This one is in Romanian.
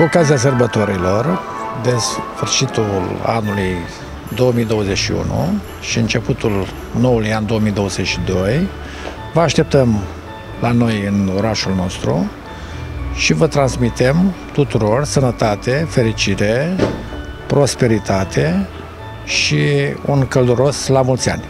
Cu ocazia sărbătorilor de sfârșitul anului 2021 și începutul noului an 2022, vă așteptăm la noi în orașul nostru și vă transmitem tuturor sănătate, fericire, prosperitate și un călduros la mulți ani.